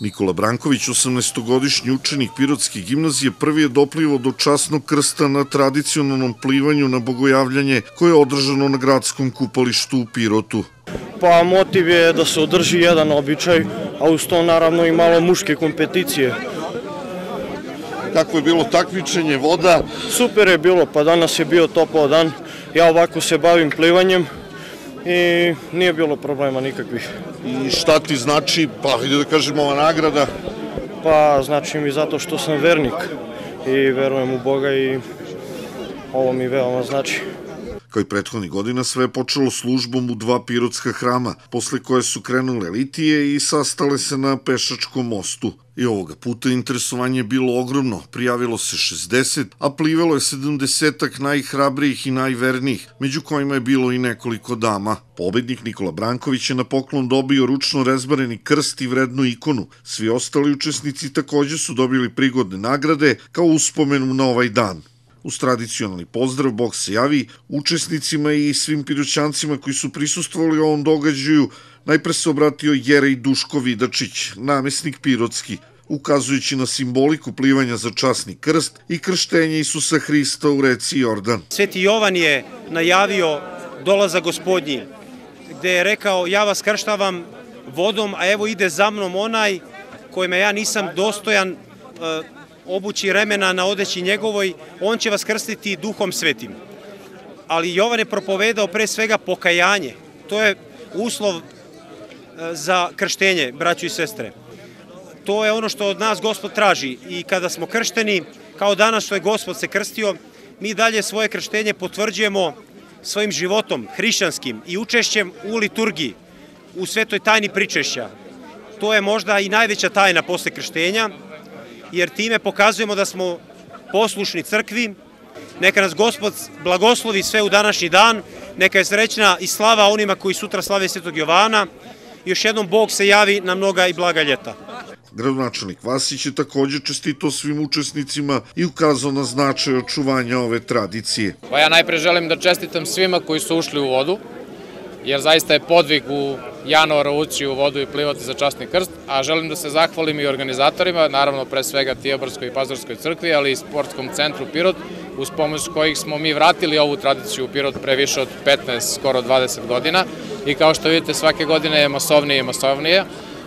Nikola Branković, 18-godišnji učenik Pirotske gimnazije, prvi je doplivo do časnog krsta na tradicionalnom plivanju na bogojavljanje koje je održano na gradskom kupalištu u Pirotu. Pa motiv je da se održi jedan običaj, a uz to naravno i malo muške kompeticije. Kako je bilo takmičenje, voda? Super je bilo, pa danas je bio topao dan. Ja ovako se bavim plivanjem i nije bilo problema nikakvih. I šta ti znači, pa ide da kažemo ova nagrada? Pa znači mi zato što sam vernik i verujem u Boga i ovo mi veoma znači. Kao i prethodnih godina sve je počelo službom u dva pirotska hrama, posle koje su krenule litije i sastale se na pešačkom mostu. I ovoga puta interesovanje je bilo ogromno, prijavilo se 60, a plivelo je 70-ak najhrabrijih i najvernijih, među kojima je bilo i nekoliko dama. Pobednik Nikola Branković je na poklon dobio ručno rezbareni krst i vrednu ikonu. Svi ostali učesnici takođe su dobili prigodne nagrade kao uspomenu na ovaj dan. Uz tradicionalni pozdrav Bog se javi učesnicima i svim piroćancima koji su prisustvovali ovom događaju, najpre se obratio Jerej Duško Vidačić, namesnik Pirotski, ukazujući na simboliku plivanja za časni krst i krštenje Isusa Hrista u reci Jordan. Sveti Jovan je najavio dolaza gospodnji, gde je rekao ja vas krštavam vodom, a evo ide za mnom onaj kojima ja nisam dostojan e, obući remena na odeći njegovoj, on će vas krstiti duhom svetim. Ali Jovan je propovedao pre svega pokajanje. To je uslov e, za krštenje, braću i sestre. To je ono što od nas Gospod traži i kada smo kršteni, kao danas što je Gospod se krstio, mi dalje svoje krštenje potvrđujemo svojim životom hrišćanskim i učešćem u liturgiji, u svetoj tajni pričešća. To je možda i najveća tajna posle krštenja, jer time pokazujemo da smo poslušni crkvi. Neka nas Gospod blagoslovi sve u današnji dan, neka je srećna i slava onima koji sutra slave Svetog Jovana. Još jednom Bog se javi na mnoga i blaga ljeta. Gradonačelnik Vasić je takođe čestito svim učesnicima i ukazao na značaj očuvanja ove tradicije. Pa ja najpre želim da čestitam svima koji su ušli u vodu, jer zaista je podvig u januara ući u vodu i plivati za časni krst, a želim da se zahvalim i organizatorima, naravno pre svega Tijabarskoj i Pazarskoj crkvi, ali i sportskom centru Pirot, uz pomoć kojih smo mi vratili ovu tradiciju u Pirot pre više od 15, skoro 20 godina i kao što vidite svake godine je masovnije i masovnije.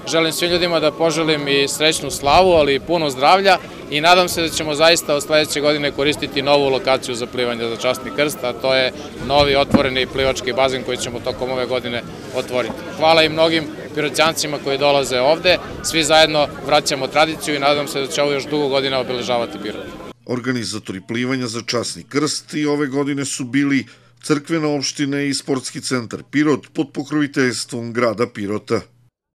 Želim svim ljudima da poželim i srećnu slavu, ali i puno zdravlja i nadam se da ćemo zaista od sledeće godine koristiti novu lokaciju za plivanje za častni krst, a to je novi otvoreni plivački bazen koji ćemo tokom ove godine otvoriti. Hvala i mnogim piroćancima koji dolaze ovde, svi zajedno vraćamo tradiciju i nadam se da će ovo još dugo godina obeležavati Pirot. Organizatori plivanja za časni krst i ove godine su bili crkvena opština i sportski centar Pirot pod pokroviteljstvom grada Pirota.